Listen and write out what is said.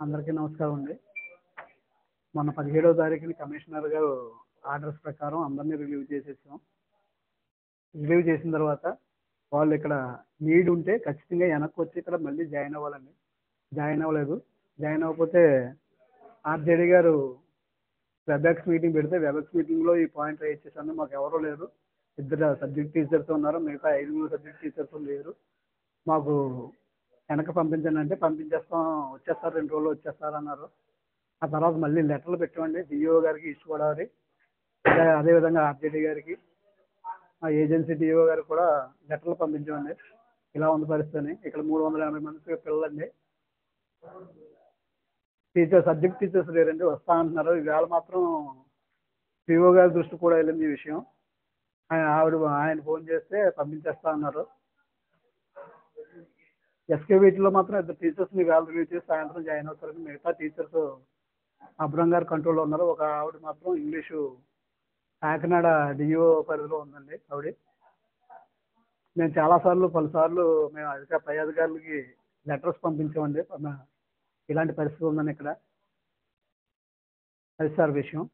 అందరికీ నమస్కారం అండి. మొన్న పదిహేడవ తారీఖుని కమిషనర్ గారు ఆర్డర్స్ ప్రకారం అందరినీ రిలీవ్ చేసేసాం. రిలీవ్ చేసిన తర్వాత వాళ్ళు ఇక్కడ నీడ్ ఉంటే ఖచ్చితంగా వెనక్కి వచ్చి ఇక్కడ మళ్ళీ జాయిన్ అవ్వాలండి. జాయిన్ అవ్వలేదు. జాయిన్ అవ్వకపోతే ఆర్జేడీ గారు వెబ్ఎక్స్ మీటింగ్ పెడితే వెబ్ఎక్స్ మీటింగ్లో ఈ పాయింట్ రైజ్ చేశాను మాకు ఎవరూ లేరు. ఇద్దరు సబ్జెక్ట్ టీచర్స్ ఉన్నారు. మిగతా ఐదుగురు సబ్జెక్ట్ టీచర్స్ లేరు. మాకు వెనక పంపించండి అంటే పంపించేస్తాం వచ్చేస్తారు రెండు రోజులు వచ్చేస్తారు అన్నారు. ఆ తర్వాత మళ్ళీ లెటర్లు పెట్టామండి. డిఓ గారికి ఈస్ట్ గోదావరి అదే. అదేవిధంగా ఆర్జేడీ గారికి ఆ ఏజెన్సీ డిఓ గారికి కూడా లెటర్లు పంపించామండి. ఇలా ఉంది పరిస్థితి. అని ఇక్కడ మూడు వందల ఎనభై మంది పిల్లలండి. టీచర్ సబ్జెక్ట్ టీచర్స్ లేరండి. వస్తా అంటున్నారు. ఈవేళ మాత్రం పిఓ గారి దృష్టి కూడా వెళ్ళింది ఈ విషయం. ఆయన ఆవిడ ఆయన ఫోన్ చేస్తే పంపించేస్తా అన్నారు. ఎస్కే వీటిలో మాత్రం ఇద్దరు టీచర్స్ని వేళ రివ్యూ చేసి సాయంత్రం జాయిన్ అవుతారు. మిగతా టీచర్స్ అబ్రహం గారి కంట్రోల్లో ఉన్నారు. ఒక ఆవిడ మాత్రం ఇంగ్లీషు కాకినాడ డిఓ పరిధిలో ఉందండి ఆవిడ. మేము చాలాసార్లు పలుసార్లు మేము అధిక పై అధికారులకి లెటర్స్ పంపించామండి. ఇలాంటి పరిస్థితి ఉందని ఇక్కడ. అది సార్ విషయం.